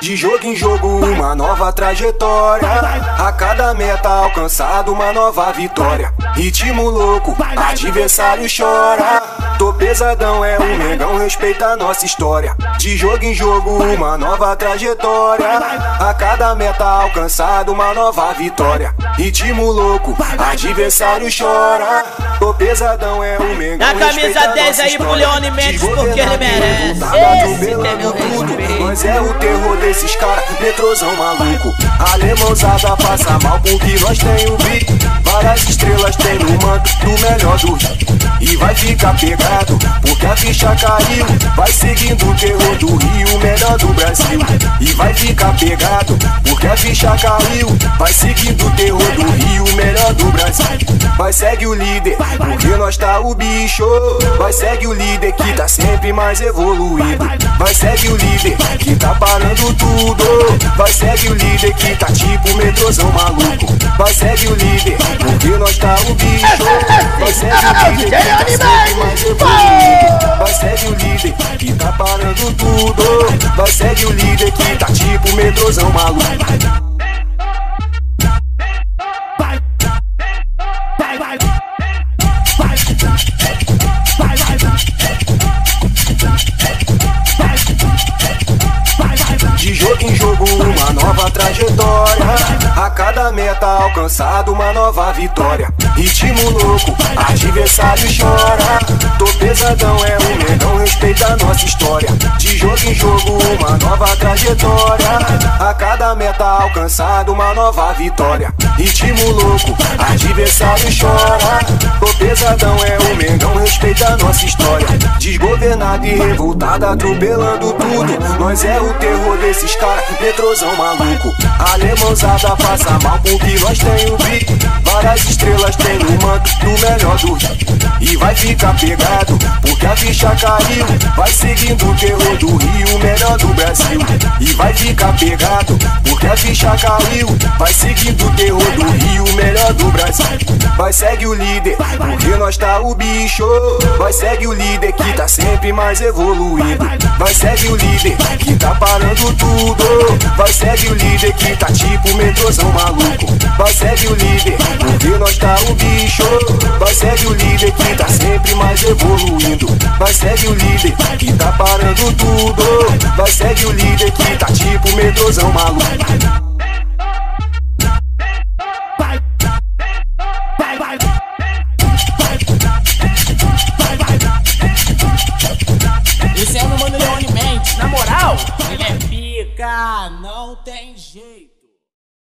De jogo em jogo, uma nova trajetória. A cada meta alcançada, uma nova vitória. Ritmo louco, adversário chora. Tô pesadão, é o Mengão, respeita a nossa história. De jogo em jogo, uma nova trajetória. A cada meta alcançada, uma nova vitória. Ritmo louco, adversário chora. Tô pesadão, é o Mengão. Na camisa 10 aí pro Leone Mendes, porque ele merece. Esse que é meu. Nós é o terror desses caras, metrozão maluco. Alemãozada passa mal porque nós tem o. Várias estrelas tem no manto do melhor do Rio. E vai ficar pegado, porque a ficha caiu. Vai seguindo o terror do Rio, melhor do Brasil. E vai ficar pegado, porque a ficha caiu. Vai seguindo o terror do Rio, melhor do Brasil. Vai segue o líder, porque nós tá o bicho. Vai segue o líder que tá sempre mais evoluído. Vai segue o líder que tá parando tudo. Vai segue o líder que tá tipo metrozão maluco. Vai segue o líder, porque nós tá o bicho. Vai segue o líder que tá segue o líder que tá parando tudo. Vai segue o líder que tá tipo metrozão maluco. Meta alcançada, uma nova vitória. Ritmo louco, adversário chora. Tô pesadão, é o Mengão, respeita a nossa história. De jogo em jogo, uma nova trajetória. A cada meta alcançada, uma nova vitória. Ritmo louco, adversário chora. Tô pesadão, é o Mengão, respeita a nossa história. Desgovernado e revoltado, atropelando tudo. Nós é o terror desses caras, metrozão maluco. Alemãozada passa mal porque nós tem o bico. Várias estrelas tem no manto do melhor do. E vai ficar pegado, porque a ficha caiu. Vai seguindo o terror do Rio, melhor do Brasil. E vai ficar pegado, porque a ficha caiu. Vai seguindo o terror do Rio, melhor do Brasil. Vai segue o líder, porque nós tá o bicho. Vai segue o líder que tá sempre mais evoluído. Vai segue o líder que tá parando tudo. Vai segue o líder que tá tipo metrozão maluco. Vai segue o líder, porque nós tá o bicho. Vai segue o líder que tá sempre mais evoluindo. Vai segue o líder que tá parando tudo. Vai segue o líder que tá tipo metrozão maluco. Esse é o mano Leone Mendes. Na moral, ele é pica, não tem jeito.